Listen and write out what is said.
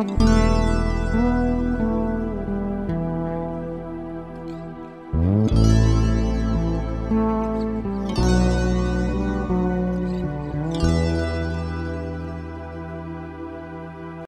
嗯。